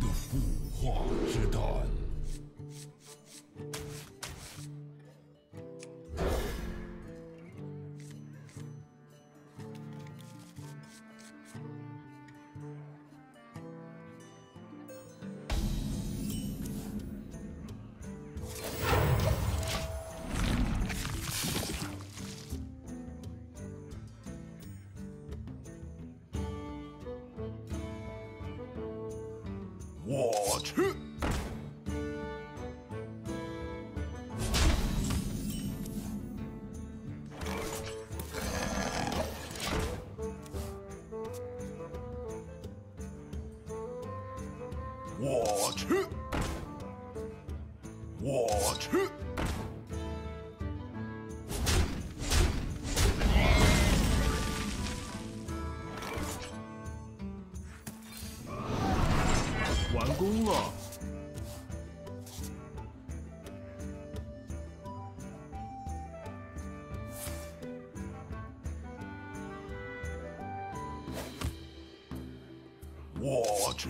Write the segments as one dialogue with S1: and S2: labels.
S1: 的腐化之弹。我去！我去！我去！
S2: 完工了。
S1: 我去！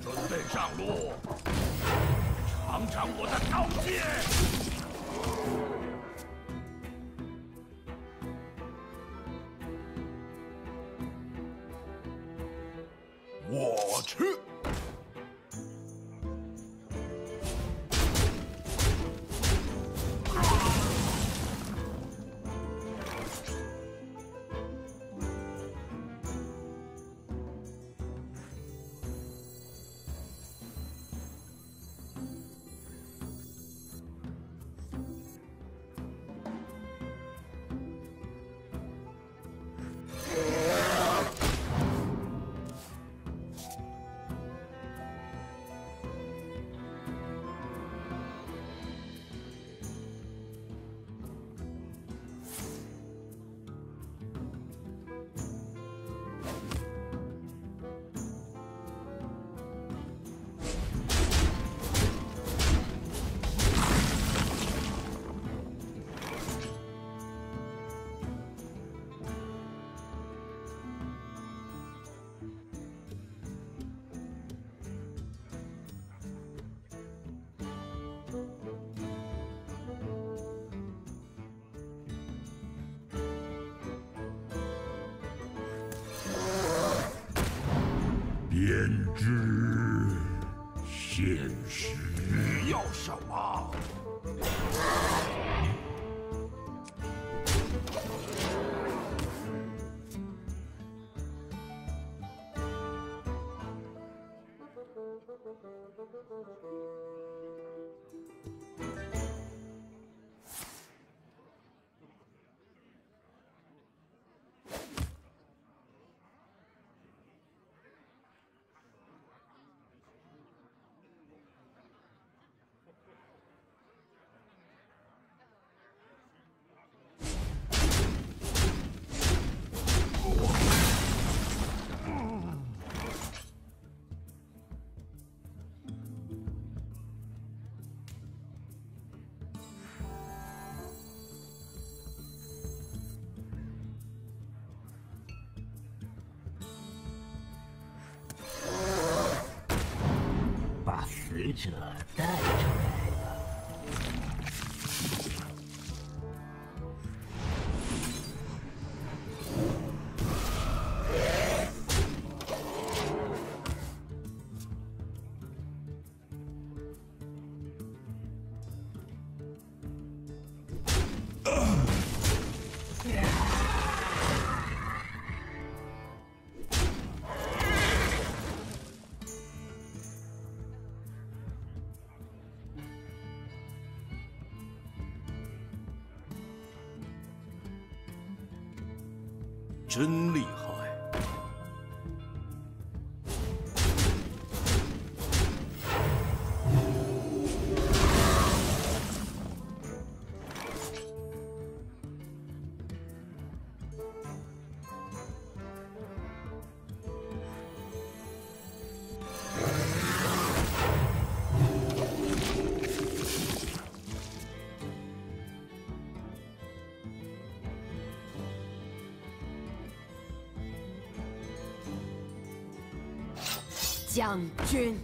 S3: 准备上路，尝尝我的刀剑！
S1: 我去！
S3: 言之现实。
S4: future. That
S2: 真厉害！
S5: 将军。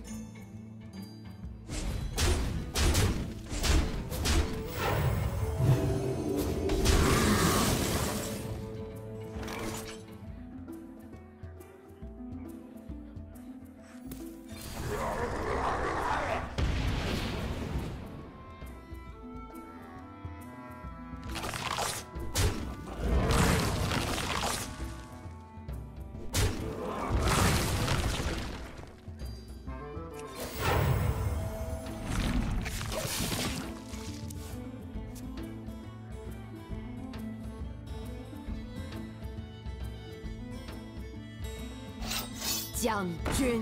S5: 将军。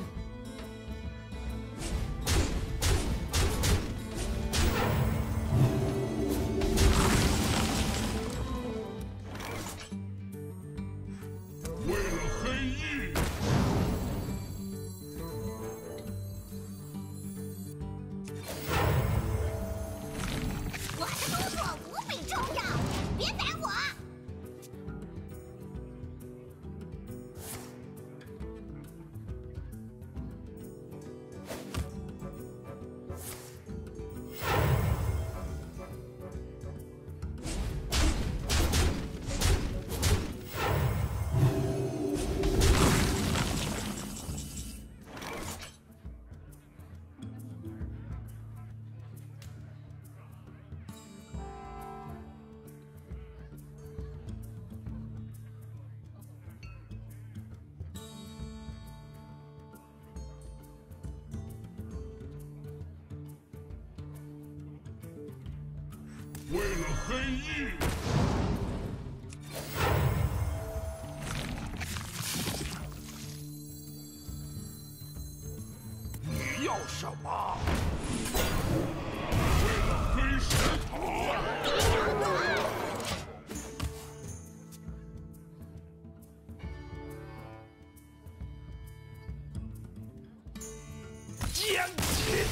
S3: 为了黑翼，
S1: 你要什么？
S3: 为了黑石头，
S1: 将军。